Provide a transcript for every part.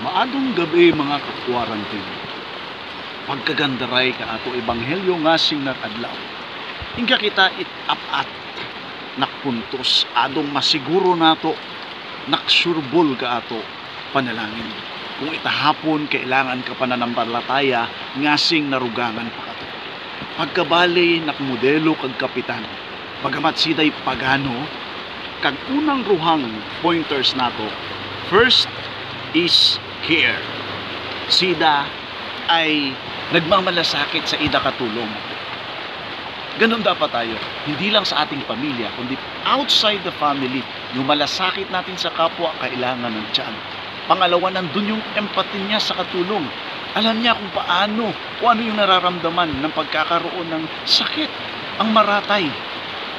Maadong gabi mga kakwarantin. Pagkagandaray ka ato ebanghelyo nga sing adlaw. Hingga kita it-apat nakpuntos adong masiguro nato naksurbol ka ato panalangin. Kung itahapon kailangan ka pananambalataya ngasing narugangan pa kato. Pagkabali nakmodelo kag kapitan. Bagamat siday pagano kag unang ruhang pointers nato. First is care. Sida ay nagmamalasakit sa ida katulong. Ganon dapat tayo. Hindi lang sa ating pamilya, kundi outside the family, yung malasakit natin sa kapwa, kailangan ng tiyan. Pangalawa, nandun yung empathy niya sa katulong. Alam niya kung paano, kung ano yung nararamdaman ng pagkakaroon ng sakit, ang maratay.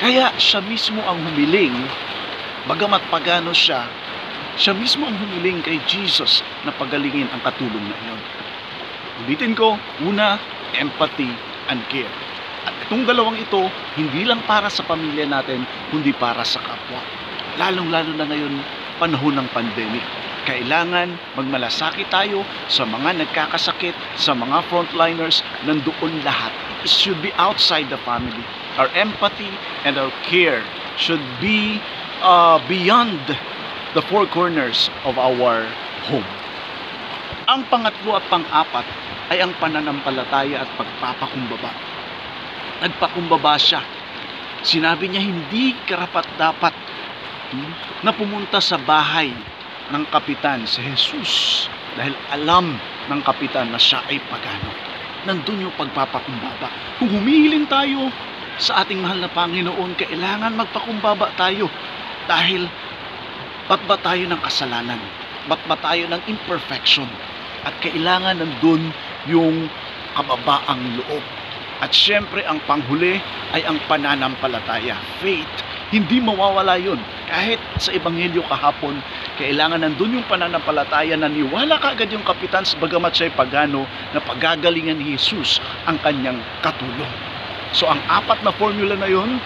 Kaya siya mismo ang humiling, bagamat pagano siya, siya mismo ang humiling kay Jesus na pagalingin ang katulong na iyon. Ulitin ko, una, empathy and care. At itong dalawang ito, hindi lang para sa pamilya natin, kundi para sa kapwa. Lalong-lalo na ngayon, panahon ng pandemic. Kailangan magmalasakit tayo sa mga nagkakasakit, sa mga frontliners, nandoon lahat. It should be outside the family. Our empathy and our care should be uh, beyond the four corners of our home. Ang pangatlo at pang-apat ay ang pananampalataya at pagpapakumbaba. Nagpakumbaba siya. Sinabi niya hindi karapat dapat na pumunta sa bahay ng kapitan si Jesus dahil alam ng kapitan na siya ay pagano. Nandun yung pagpapakumbaba. Kung humihiling tayo sa ating mahal na Panginoon, kailangan magpakumbaba tayo dahil ba't ba tayo ng kasalanan? Ba't ba tayo ng imperfection? At kailangan nandun yung kababaang loob. At syempre, ang panghuli ay ang pananampalataya, faith. Hindi mawawala yun. Kahit sa Ebanghelyo kahapon, kailangan nandun yung pananampalataya na niwala ka agad yung kapitan sa bagamat siya'y pagano na pagagalingan ni Jesus ang kanyang katulong. So ang apat na formula na yun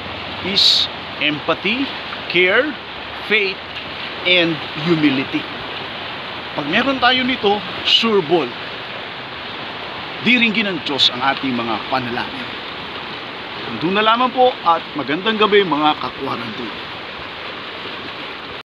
is empathy, care, faith, and humility. Pag meron tayo nito, sure ball. Diringgin ng Diyos ang ating mga panalangin. Doon na lamang po at magandang gabi mga kakwarantin.